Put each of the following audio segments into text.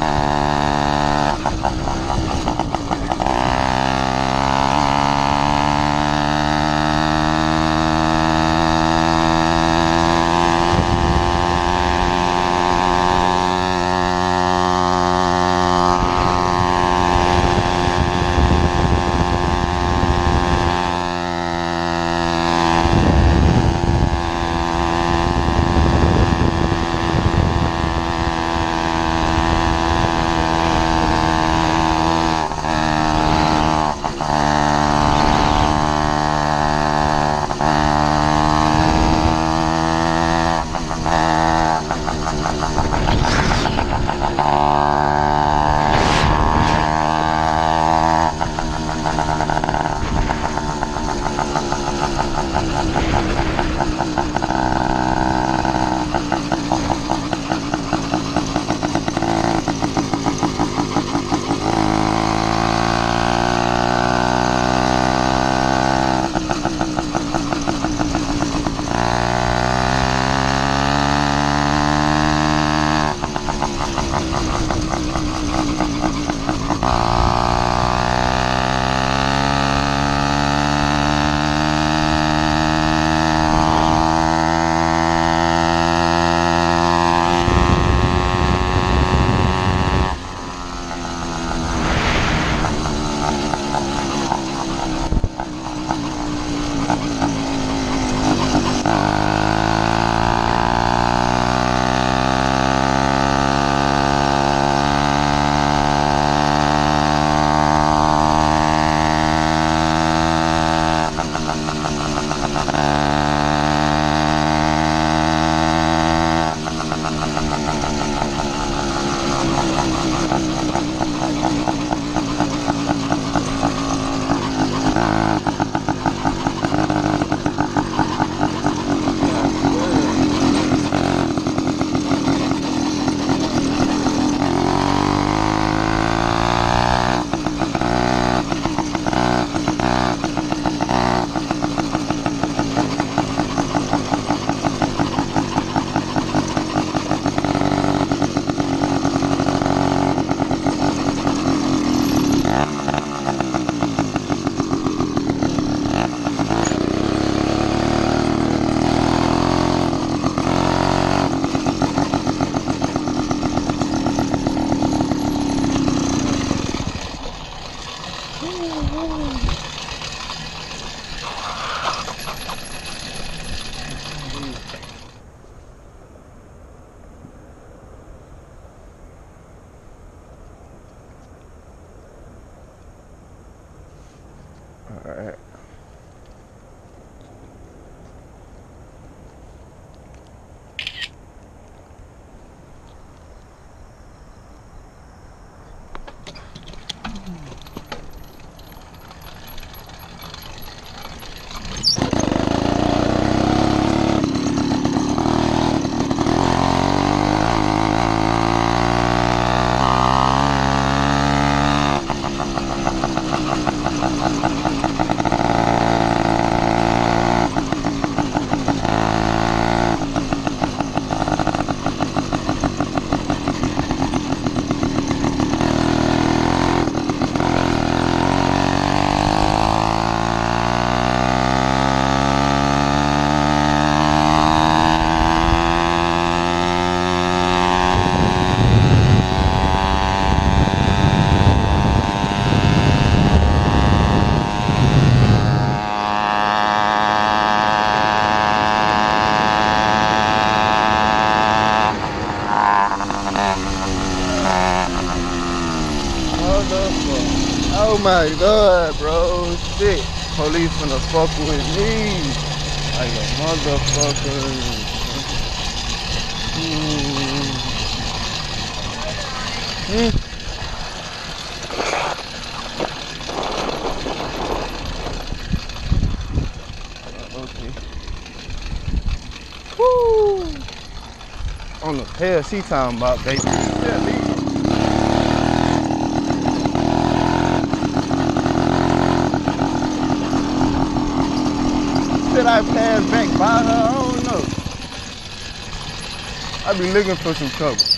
Ha ha ha ha ha ha. Ah. My god, bro. Shit. Police finna fuck with me. Like a motherfucker. Mm. Mm. On the hell she talking about, baby. Yeah, I pass back by her? I don't know. I be looking for some cover.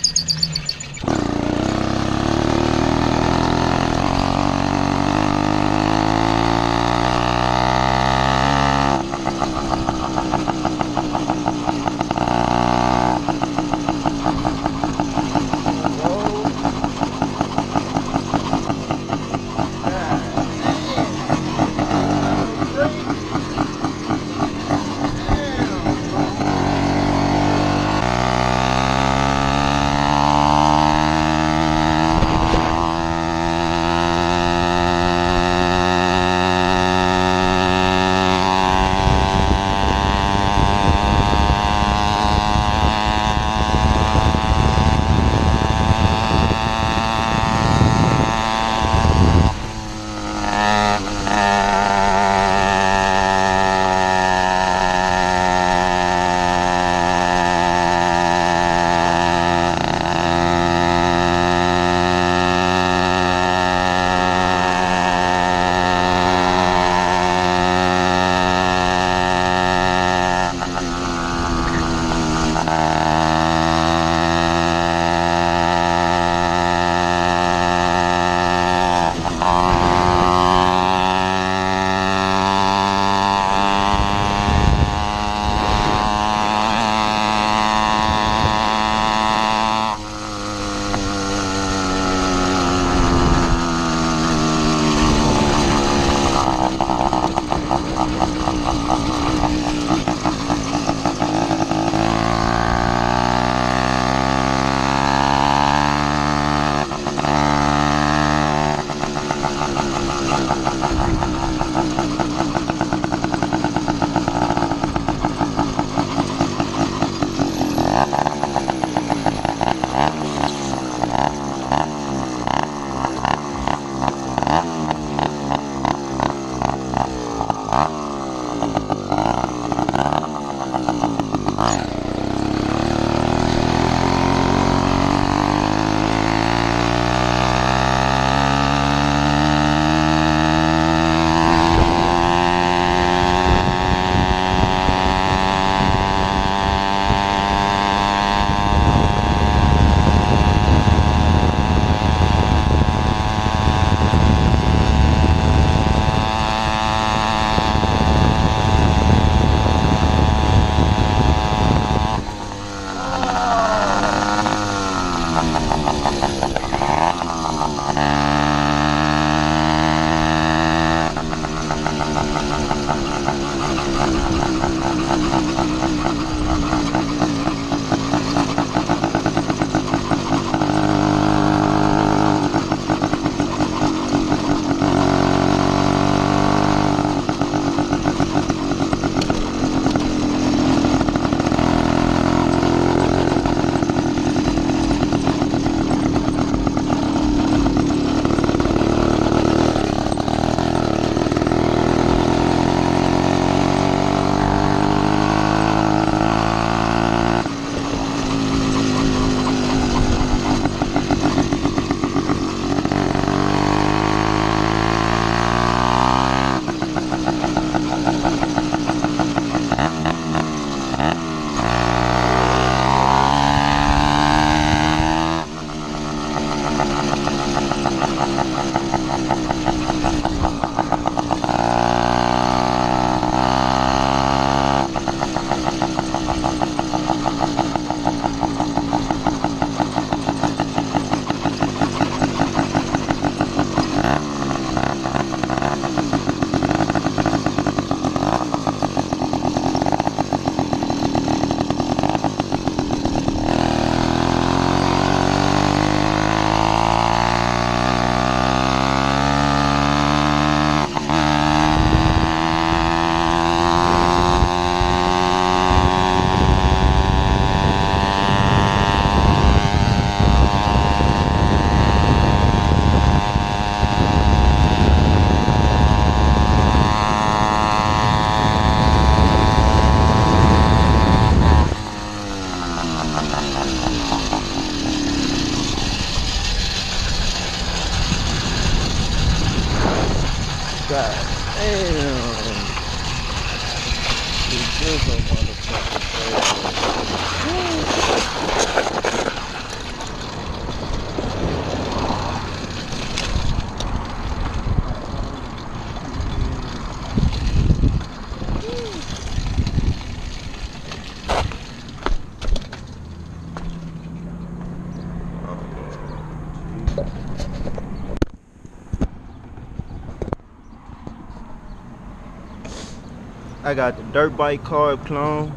I got the dirt bike carb clone,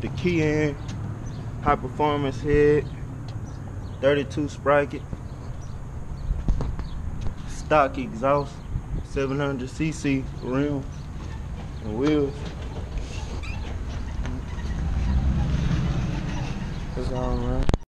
the Keihin high performance head, 32 sprocket, stock exhaust, 700cc rim and wheels. That's all, man.